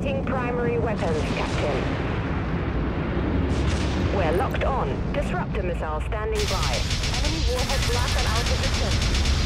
Activating primary weapons, Captain. We're locked on. Disruptor missile standing by. Enemy warheads locked on our position.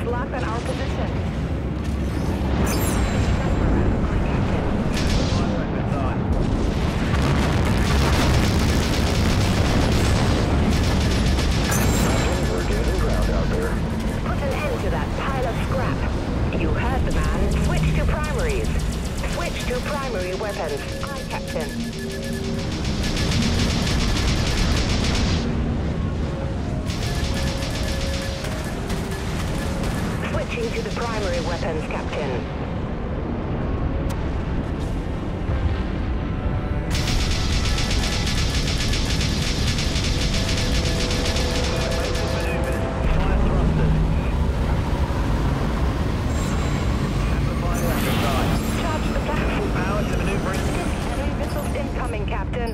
Enemy locked on our position. To the primary weapons, Captain. Basic maneuvers. Fire thrusters. Amplifying weapons on. Charge the platform. Power to maneuvering. Enemy missiles incoming, Captain.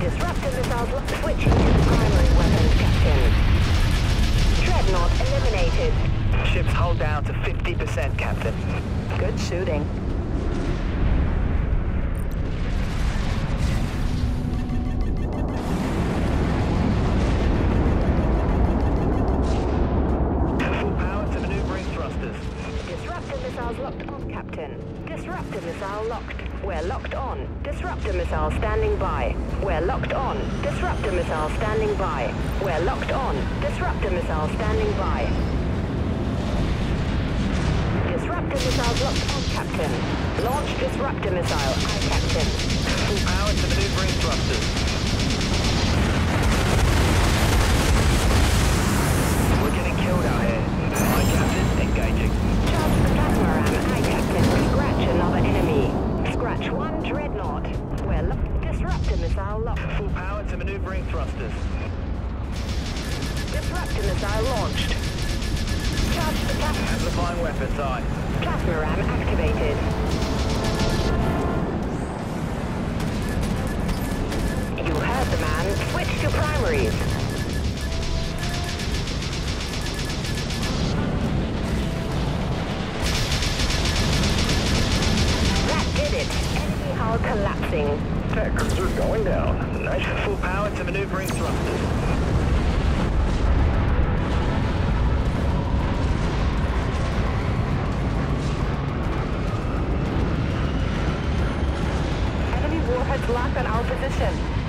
Disruptor missiles switching to the primary weapons, Captain. Dreadnought eliminated. Ship's hull down to 50%, Captain. Good shooting. Disruptor missile standing by. We're locked on. Disruptor missile standing by. We're locked on. Disruptor missile standing by. Disruptor missiles locked on, Captain. Launch disruptor missile. Aye, Captain. Full power to maneuvering thrusters. We're getting killed out here. Aye, Captain. Engaging. Charge the. Aye, Captain. Scratch another enemy. Scratch one dreadnought. We're. Disruptor missile locked. Full power to maneuvering thrusters. Disruptor missile launched. Charge the plasma. Amplifying weapons on. Plasma ram activated. Collapsing. Tech cruiser going down. Nice. Full power to maneuvering thrusters. Enemy warheads locked on our position.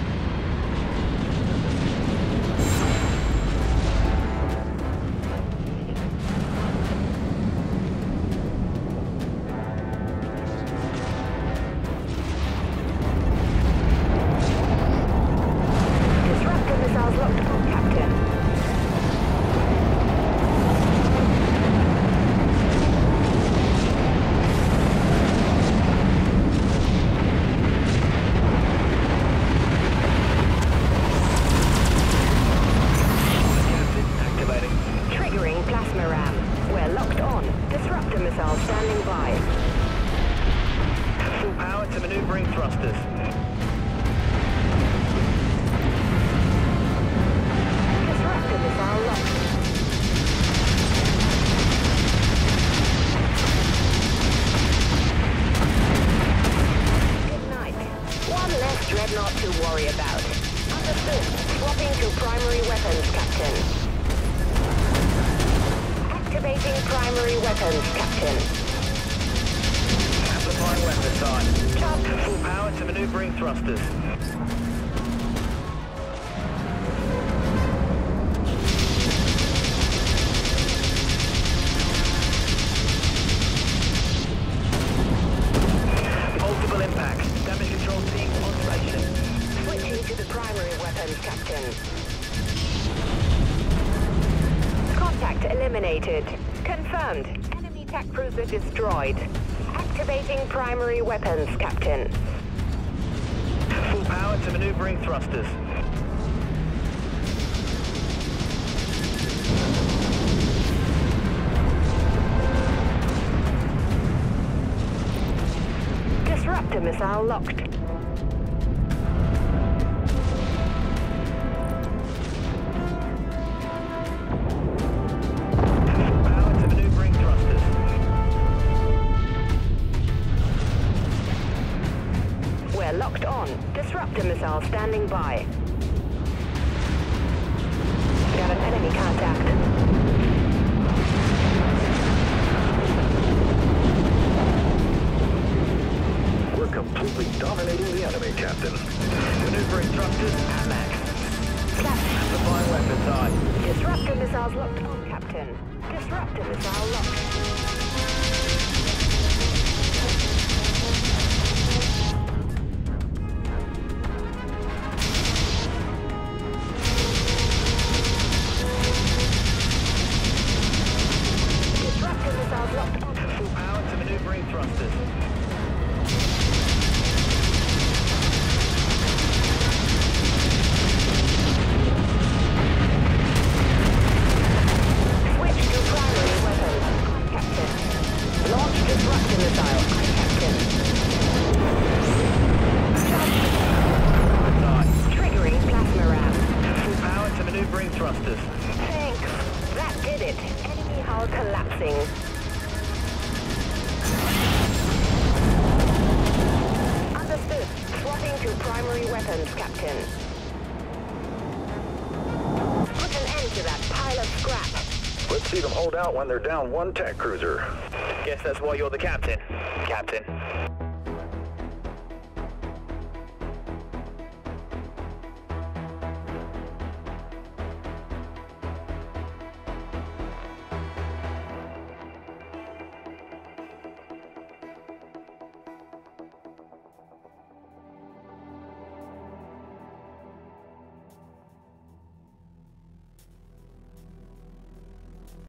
Maneuvering thrusters. Disruptor. Good night. One less dreadnought to worry about. Understood. Swapping to primary weapons, Captain. Activating primary weapons, Captain. maneuvering thrusters. Multiple impacts. Damage control team on station. Switching to the primary weapons, Captain. Contact eliminated. Confirmed. Enemy tech cruiser destroyed. Activating primary weapons, Captain. Full power to maneuvering thrusters. Disruptor missile locked. On. Disruptor missile standing by. Got an enemy contact. Switch to primary weapons. Captain. Launch disruptor missile. Captain. High. Triggering plasma ram. Full power to maneuvering thrusters. Thanks. That did it. Enemy hull collapsing. Weapons, Captain. Put an end to that pile of scrap. Let's see them hold out when they're down one tech cruiser. Guess that's why you're the captain. Captain.